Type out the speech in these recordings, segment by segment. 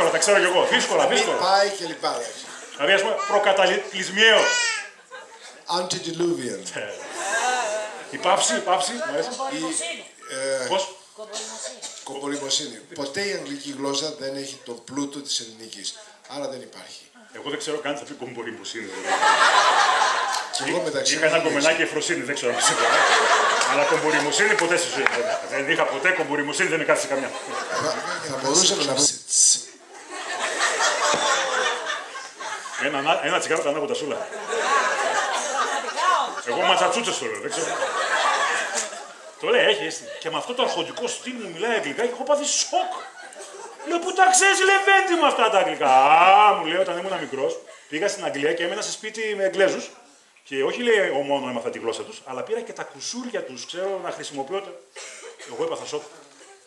δύσκολα, τα ξέρω κι εγώ. Δύσκολα, Μην δύσκολα. πάει και λοιπά. εντάξει. Δηλαδή, ας πούμε, προκαταλυσμιαίο. Antediluvian. Η πάυση, η πάυση. Μου αρέσει. Κομπολιμοσύνη. Πώς; Κομπολιμοσύνη. Κομπολιμοσύνη. Ποτέ η αγγλική γλώσσα δεν έχει τον πλούτο της ελληνικής. Άρα δεν υπάρχει. Εγώ δεν ξέρω καν τι θα πει κομπολιμπουσίνη. Και εγώ μεταξύ Είχα ένα μου κομμενάκι εφροσύνη, δεν ξέρω αν σίγουρα. Αλλά κομποριμοσύνη ποτέ στη ζωή μου δεν είχα. Δεν είχα ποτέ κομποριμοσύνη, δεν είχα σε καμιά. θα μπορούσαμε να πούμε. Ένα, ανα- ένα τσιγάρο τα ανάγοντα σούλα. Πραγματικά όμως. Εγώ ματσατσούτσες το λέω, δεν ξέρω. Το λέει, έχει έτσι. Και με αυτό το αρχοντικό στυλ μου μιλάει αγγλικά και έχω πάθει σοκ. Λέω, πού τα ξέρεις, Λεβέντη μου αυτά τα αγγλικά; Α, μου λέει, όταν ήμουν μικρός, πήγα στην Αγγλία και έμενα σε σπίτι με Εγγλέζους. Και όχι λέει, ο μόνος έμαθα τη γλώσσα τους, αλλά πήρα και τα κουσούρια τους, ξέρω να χρησιμοποιώ. τα- Εγώ έπαθα σοκ.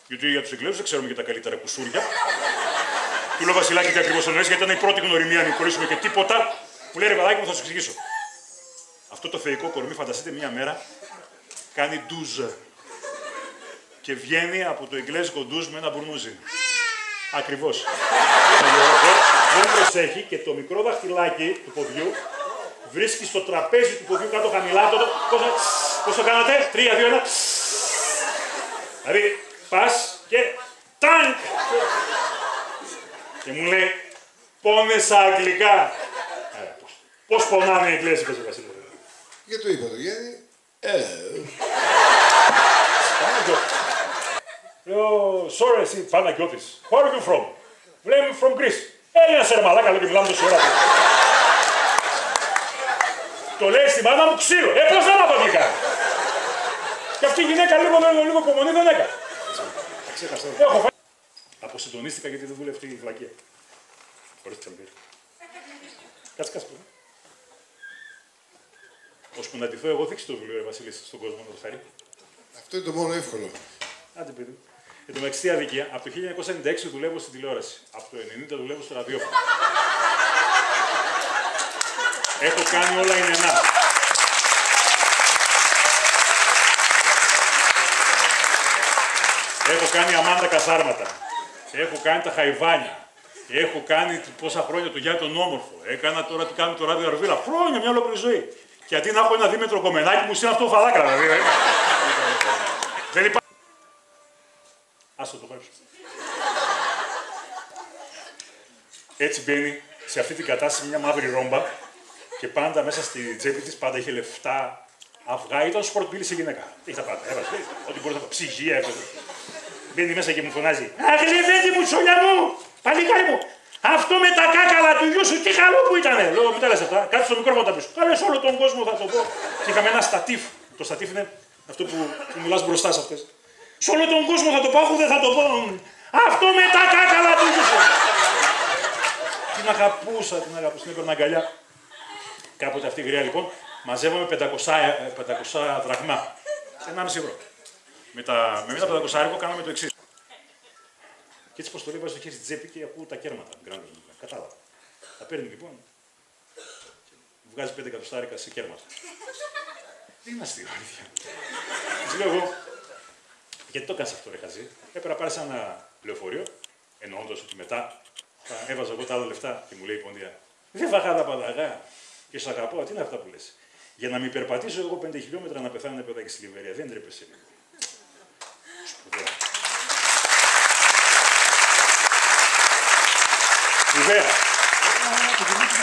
Γιατί για τους Εγγλέζους δεν ξέρουμε και τα καλύτερα κουσούρια. Του λέω Βασιλάκη τι ακριβώς εννοείς, γιατί ήταν η πρώτη γνωριμία, αν κολλήσουμε και τίποτα. Μου λέει ρε παιδάκι μου, θα σου εξηγήσω. Αυτό το θεϊκό κορμί, φανταστείτε μία μέρα, κάνει ντουζ. Και βγαίνει από το εγγλέζικο ντουζ με ένα μπουρνούζι. Ακριβώς. Δεν προσέχει και το μικρό δαχτυλάκι του ποδιού βρίσκει στο τραπέζι του ποδιού κάτω χαμηλά. Το, πώς, θα- πώς το κάνατε, τρία, δύο, ένα. Δηλαδή, πας και τάγκ. Και μου λέει, πόνεσαι αγγλικά. Άρα, πώς, πώς πονάνε οι Εγγλέζοι, πες Βασίλης. Γιατί το είπα το Γέννη. Ε, Λέω, sorry, εσύ Παναγιώτης. Where are you from? Μου λέει, I'm from Greece. Έλα σε ρε μαλάκα, λέω και μιλάμε τόση ώρα. Το λέει στη μάνα μου ξύλο. Ε, πώς δεν μάθω αγγλικά. Και αυτή η γυναίκα λίγο, λίγο, λίγο υπομονή δεν έκανε. Τα ξέχασα. Έχω φάει. Αποσυντονίστηκα γιατί δεν δούλευε αυτή η βλακία. Χωρίς τσαμπίρ. Κάτσε, κάτσε. παιδί. Ώσπου να ντυθώ εγώ, δείξτε το βιβλίο, ρε Βασίλη, στον κόσμο να το φέρει. αυτό είναι το μόνο εύκολο. Άντε παιδί. μου. Εν τω μεταξύ, τι αδικία. Από το 1996 δουλεύω στην τηλεόραση. Από το 1990 δουλεύω στο ραδιόφωνο. Έχω κάνει όλα είναι ένα. Έχω κάνει αμάντα κασάρματα. Έχω κάνει τα χαϊβάνια. Έχω κάνει πόσα χρόνια το Γιάννη τον Όμορφο. Έκανα τώρα τι κάνει το ράδιο Αρβίλα. Χρόνια, μια ολόκληρη ζωή. Και αντί να έχω ένα δίμετρο κομμενάκι μου, είναι αυτό φαλάκρα. Δηλαδή. Δεν υπάρχει. Άστο το χώρο. Έτσι μπαίνει σε αυτή την κατάσταση μια μαύρη ρόμπα και πάντα μέσα στη τσέπη της πάντα είχε λεφτά, αυγά. Ήταν σπορτ πύλη σε γυναίκα. Είχε τα πάντα. Έβαζε ό,τι μπορεί να πει. Ψυγεία έβαζε. Μπαίνει μέσα και μου φωνάζει. Αχ, Λεβέντη μου, τσολιά μου, παλικάρι μου. Αυτό με τα κάκαλα του γιού σου, τι καλό που ήτανε. Λέω, μην τα λες αυτά. Κάτσε στο μικρόφωνο τα πεις. Κάλε όλο τον κόσμο θα το πω. Και είχαμε ένα στατίφ. Το στατίφ είναι αυτό που, που μιλάς μπροστά σε αυτές. Σε όλο τον κόσμο θα το πω, άκου δεν θα το πω. Αυτό με τα κάκαλα του γιού σου. Την αγαπούσα, την αγαπούσα, την έπαιρνα αγκαλιά. Κάποτε αυτή η γριά λοιπόν μαζεύαμε 500, ε, 500 δραχμά. 1,5 ευρώ. Με, τα, με ένα 500 άρικο κάναμε το εξής. Και έτσι πως το λέει, βάζει το χέρι στη τσέπη και ακούω τα κέρματα. Γκράντε, Κατάλαβα. Τα παίρνει λοιπόν. και Βγάζει 5 εκατοστάρικα σε κέρματα. Δεν είναι αστείο, αλήθεια; Της λέω εγώ, γιατί το κάνεις αυτό, ρε Χαζή; Έπρεπε να πάρεις ένα λεωφορείο, εννοώντα ότι μετά θα έβαζα εγώ τα άλλα λεφτά και μου λέει η ποντία. Δεν φάγα τα πανταγά. Και σου αγαπώ, τι είναι αυτά που λες; Για να μην περπατήσω εγώ 5 χιλιόμετρα να πεθάνω ένα παιδάκι στη Λιβερία. Δεν τρέπεσαι λίγο. Σπουδαία. Σπουδαία.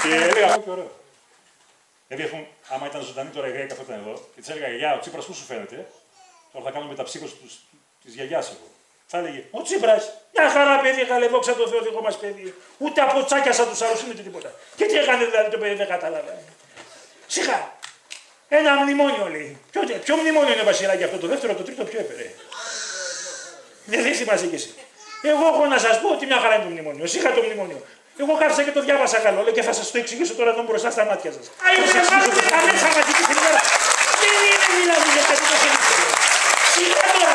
Και έλεγα, και ωραίο. Δηλαδή, αφού, άμα ήταν ζωντανή τώρα η γραία καθόταν εδώ, και της έλεγα, Γεια, ο Τσίπρας πού σου φαίνεται, τώρα θα κάνουμε μεταψύχωση της γιαγιάς εγώ. Θα έλεγε, Ο Τσίπρας, μια χαρά παιδί, καλεβόξα το Θεό δικό μας παιδί. Ούτε από τσάκια σαν τους άλλου, ούτε τίποτα. Και τι έκανε δηλαδή το παιδί, δεν κατάλαβα. Σιγά. Ένα μνημόνιο λέει. Ποιο, ποιο μνημόνιο είναι βασιλάκι αυτό, το δεύτερο, το τρίτο, ποιο έπαιρε; Δεν δεν θυμάσαι κι εσύ. Εγώ έχω να σας πω ότι μια χαρά είναι το μνημόνιο. Εσύ είχα το μνημόνιο. Εγώ κάθισα και το διάβασα καλό λέω, και θα σας το εξηγήσω τώρα εδώ μπροστά στα μάτια σας. Άιω δεν μάθετε τα μέσα μαζική ενημέρωση. Δεν είναι δηλαδή για κάτι το ήθελε. Σιγά τώρα.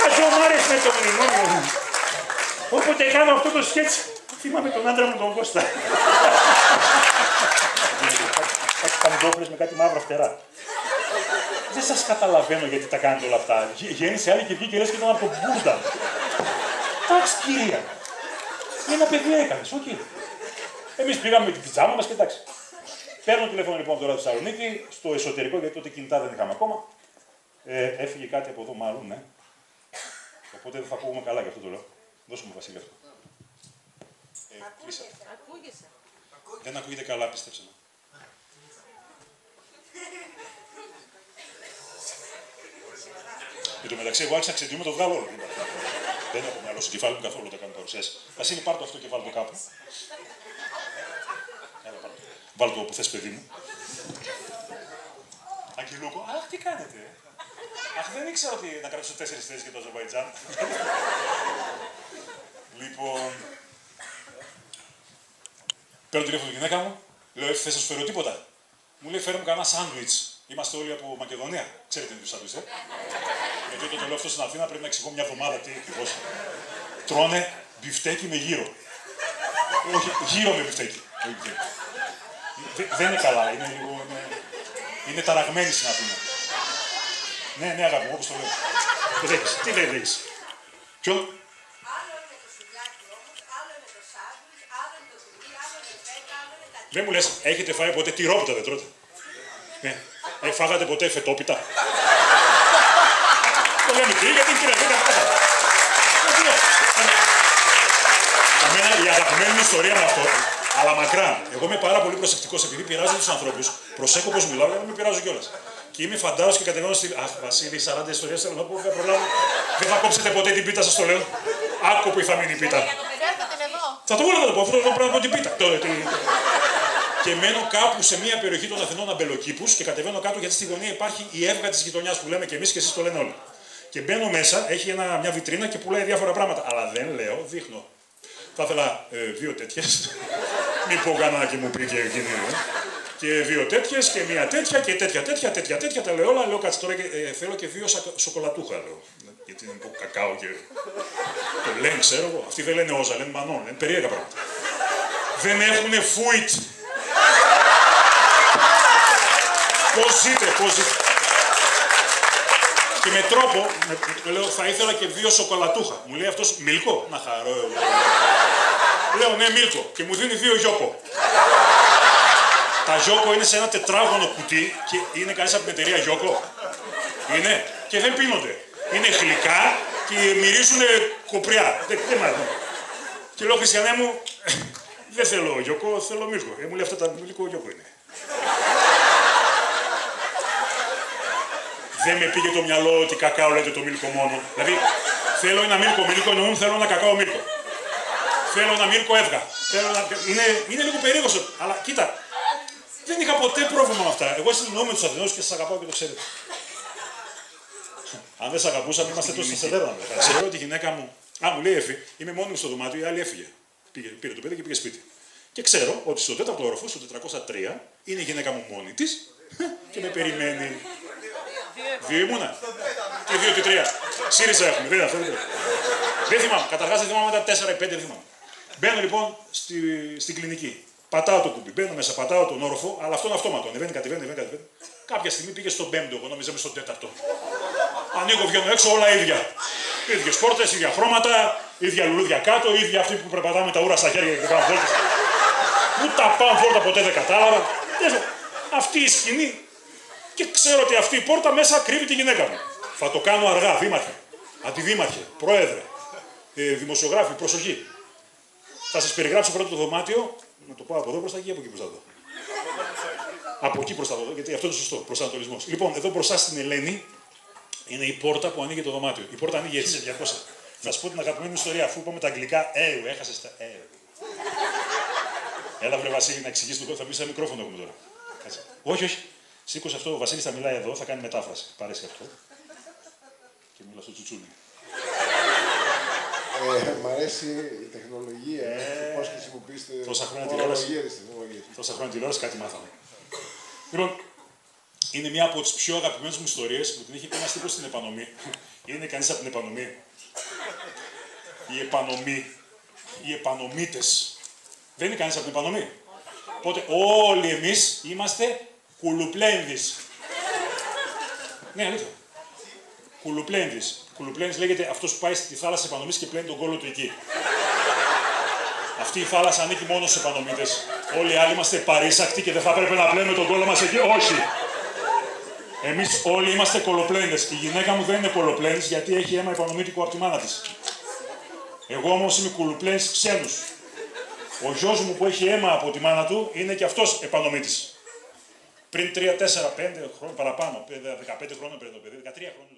Χαζομάρες με το μνημόνιο. Όποτε κάνω αυτό το σκέτς, θυμάμαι τον άντρα μου τον Κώστα. Κάτι παντόφλες με κάτι μαύρα φτερά. Δεν σας καταλαβαίνω γιατί τα κάνετε όλα αυτά. Γέννησε άλλη και βγήκε λες και ήταν από τον Μπούντα. Εντάξει κυρία. Ένα παιδί έκανες, οκ. Εμείς πήγαμε με την πιτζάμα μας και εντάξει. Παίρνω τηλέφωνο λοιπόν τώρα στη Θεσσαλονίκη, στο εσωτερικό, γιατί τότε κινητά δεν είχαμε ακόμα. Ε, έφυγε κάτι από εδώ, μάλλον, ναι. Οπότε δεν θα ακούγουμε καλά γι' αυτό το λέω. Δώσε μου, Βασίλη, αυτό. Ε, κλείσα. Ακούγεσαι. Δεν ακούγεται καλά, πίστεψε με. Εν τω μεταξύ, εγώ άρχισα να ξεντιούμε το βγάλω όλο. Δεν έχω μυαλό στο κεφάλι μου καθόλου όταν κάνω παρουσιάσεις. Βασίλη, πάρ' το αυτό και βάλ το κάπου. Έλα, πάρ' το. Βάλ το όπου θες, παιδί μου. Αγγελούκο, αχ, τι κάνετε. Αχ, δεν ήξερα ότι να κρατήσω τέσσερις θέσεις για το Αζερβαϊτζάν. λοιπόν, Παίρνω τηλέφωνο τη γυναίκα μου, λέω: Θες να σου φέρω τίποτα; Μου λέει: Φέρε μου κανένα σάντουιτς. Είμαστε όλοι από Μακεδονία. Ξέρετε τι είναι το σάντουιτ, ε. Γιατί όταν το λέω αυτό στην Αθήνα πρέπει να εξηγώ μια εβδομάδα τι ακριβώς. Τρώνε μπιφτέκι με γύρο. Όχι, γύρο με μπιφτέκι. Όχι μπιφτέκι. Δε- Δεν είναι καλά, είναι λίγο. Είναι, είναι ταραγμένοι στην Αθήνα. Ναι, ναι, αγάπη μου, όπως το λέω. Δεν έχεις. Τι δεν έχεις. Ποιο, Άλλο είναι το σουβλάκι όμως, άλλο είναι το σάντουιτς, άλλο είναι το τυρί, άλλο είναι φέτα, άλλο είναι τα Δεν μου λες, έχετε φάει ποτέ τυρόπιτα, δεν τρώτε. Ναι. Ε, φάγατε ποτέ φετόπιτα; Το λέμε τι, γιατί κύριε, δεν καθόλου. Όχι, ναι. Εμένα η αγαπημένη μου ιστορία με αυτό, αλλά μακράν. Εγώ είμαι πάρα πολύ προσεκτικός επειδή πειράζω τους ανθρώπους. Προσέχω πώς μιλάω, γιατί με πειράζω κιόλας. Και είμαι φαντάρο και κατεβαίνω στη. Αχ, Βασίλη, 40 ιστορίες θέλω να πω, δεν προλάβω. Δεν θα κόψετε ποτέ την πίτα, σας το λέω. Άκου που θα μείνει η πίτα. Φέρτε την εδώ. Θα το βόλω να το πω, αυτό το πρέπει να πω την πίτα. Το- τι- Και μένω κάπου σε μια περιοχή των Αθηνών αμπελοκήπους και κατεβαίνω κάτω γιατί στη γωνία υπάρχει η έβγα της γειτονιάς που λέμε και εμείς και εσείς το λένε όλοι. Και μπαίνω μέσα, έχει ένα, μια βιτρίνα και πουλάει διάφορα πράγματα. Αλλά δεν λέω, δείχνω. Θα ήθελα ε, δύο τέτοιες. Μην πω κανένα και μου πει και εκείνη. ε. Και δύο τέτοιες και μία τέτοια και τέτοια τέτοια, τέτοια τέτοια. Τα λέω όλα. Λέω κάτσε τώρα και, ε, θέλω και δύο σακα- σοκολατούχα. Λέω. Γιατί είναι από κακάο και. Το λένε, ξέρω εγώ. Αυτοί δεν λένε όζα, λένε μανών. Λένε περίεργα πράγματα. Δεν έχουνε φούιτ. Πώς ζείτε, πώς ζείτε. Και με τρόπο, με, με- λέω, θα ήθελα και δύο σοκολατούχα. Μου λέει αυτός, μίλκο, να χαρώ εγώ. Λέω, ναι, μίλκο. Και μου δίνει δύο γιόκο. Τα γιόκο είναι σε ένα τετράγωνο κουτί και είναι κανείς από την εταιρεία γιόκο. Είναι. Και δεν πίνονται. Είναι γλυκά και μυρίζουν κοπριά. Δεν, δεν μ' αρέσουν. Και λέω, Χριστιανέ μου, δεν θέλω γιόκο, θέλω μίλκο. Ε, μου λέει αυτά τα μίλκο γιόκο είναι. Δεν με πήγε το μυαλό ότι κακάο λέτε το μίλκο μόνο. Δηλαδή, θέλω ένα μίλκο μίλκο, εννοούν θέλω ένα κακάο μίλκο. Θέλω ένα μίλκο έβγα. Θέλω να... είναι, είναι λίγο περίεργος, αυτό. αλλά κοίτα, δεν είχα ποτέ πρόβλημα με αυτά. Εγώ συνεννοώ με τους Αθηνού και σας αγαπάω και το ξέρετε. Αν δεν σε αγαπούσαμε, είμαστε τόσο σε δέρνα. Ξέρω ότι η γυναίκα μου. Α, μου λέει Εφη, είμαι μόνη μου στο δωμάτιο, η άλλη έφυγε. Πήγε, πήρε το παιδί και πήγε σπίτι. Και ξέρω ότι στο τέταρτο όροφο, στο 403, είναι η γυναίκα μου μόνη της και με περιμένει. Δύο ήμουνα. Και δύο και τρία. ΣΥΡΙΖΑ έχουμε, δεν είναι αυτό. Δεν, είναι. δεν θυμάμαι. Καταρχάς δεν θυμάμαι τα τέσσερα ή πέντε, δεν θυμάμαι. Μπαίνω λοιπόν στη, στην κλινική. Πατάω το κουμπί, μπαίνω μέσα, πατάω τον όροφο, αλλά αυτό είναι αυτόματο. Ανεβαίνει, κατεβαίνει, ανεβαίνει, κατεβαίνει. Κάποια στιγμή πήγε στον πέμπτο, εγώ νόμιζα είμαι στον τέταρτο. Ανοίγω, βγαίνω έξω, όλα ίδια. ίδιες πόρτες, ίδια χρώματα, ίδια λουλούδια κάτω, ίδια αυτοί που περπατάμε τα ούρα στα χέρια και κάνουν βόλτες. Πού τα πάω βόλτα ποτέ δεν κατάλαβα. Δεν ξέρω. Αυτή η σκηνή και ξέρω ότι αυτή η πόρτα μέσα κρύβει τη γυναίκα μου. Θα το κάνω αργά, δήμαρχε, αντιδήμαρχε, πρόεδρε, ε, δημοσιογράφοι, προσοχή. Θα σας περιγράψω πρώτα το δωμάτιο, να το πάω από εδώ μπροστά και από εκεί μπροστά εδώ. Από εκεί μπροστά εδώ, γιατί αυτό είναι σωστό, προσανατολισμός. Λοιπόν, εδώ μπροστά στην Ελένη είναι η πόρτα που ανοίγει το δωμάτιο. Η πόρτα ανοίγει έτσι σε 200. Θα σου πω την αγαπημένη μου ιστορία, αφού είπαμε τα αγγλικά, ε, έχασες τα ε. Έλα, βρε Βασίλη, να εξηγήσει το θα μπει σε ένα μικρόφωνο έχουμε τώρα. Κάτσε. Όχι, όχι. Σήκωσε αυτό, ο Βασίλης θα μιλάει εδώ, θα κάνει μετάφραση. Παρέσει αυτό. Και μιλά στο τσουτσούνι. Ε, μ' αρέσει η τεχνολογία, Ε, πώς χρησιμοποιήσετε τόσα χρόνια ορολογίες τηλεόραση. της τεχνολογίας. Τόσα χρόνια τηλεόραση κάτι μάθαμε. Λοιπόν, είναι μια από τις πιο αγαπημένες μου ιστορίες που την έχει πει ένας τύπος στην επανομή. Είναι κανείς από την επανομή. Η επανομή. Οι επανομίτε. Δεν είναι κανείς από την επανομή. Οπότε όλοι εμείς είμαστε κουλουπλένδει. Ναι, αλήθεια. Κουλουπλένδης. Κουλουπλένδης λέγεται αυτός που πάει στη θάλασσα επανομής και πλένει τον κόλλο του εκεί. Αυτή η θάλασσα ανήκει μόνο στους επανομίτες. Όλοι οι άλλοι είμαστε παρήσακτοι και δεν θα πρέπει να πλέμε τον κόλλο μας εκεί. Όχι. Εμείς όλοι είμαστε κολοπλένε. Η γυναίκα μου δεν είναι κολοπλένη γιατί έχει αίμα επανομήτικο από τη μάνα της. Εγώ όμως είμαι κολοπλένη ξένους. Ο γιος μου που έχει αίμα από τη μάνα του είναι και αυτός επανομήτης. Πριν 3, 4, 5 χρόνια παραπάνω, 15 χρόνια πριν το παιδί, 13 χρόνια το Βασίλη.